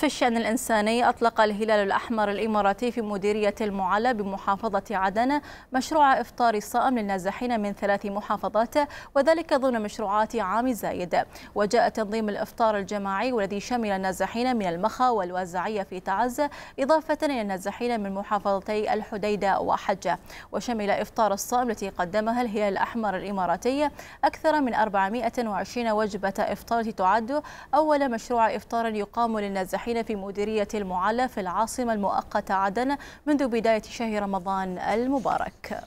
في الشأن الإنساني أطلق الهلال الأحمر الإماراتي في مديرية المعلى بمحافظة عدن مشروع إفطار صائم للنازحين من ثلاث محافظات وذلك ضمن مشروعات عام زايد. وجاء تنظيم الإفطار الجماعي والذي شمل النازحين من المخا والوازعية في تعز إضافة إلى النازحين من محافظتي الحديدة وحجة. وشمل إفطار الصائم التي قدمها الهلال الأحمر الإماراتي أكثر من 420 وجبة إفطار تعد أول مشروع إفطار يقام للنازحين النازحين في مديرية المعلى في العاصمة المؤقتة عدن منذ بداية شهر رمضان المبارك.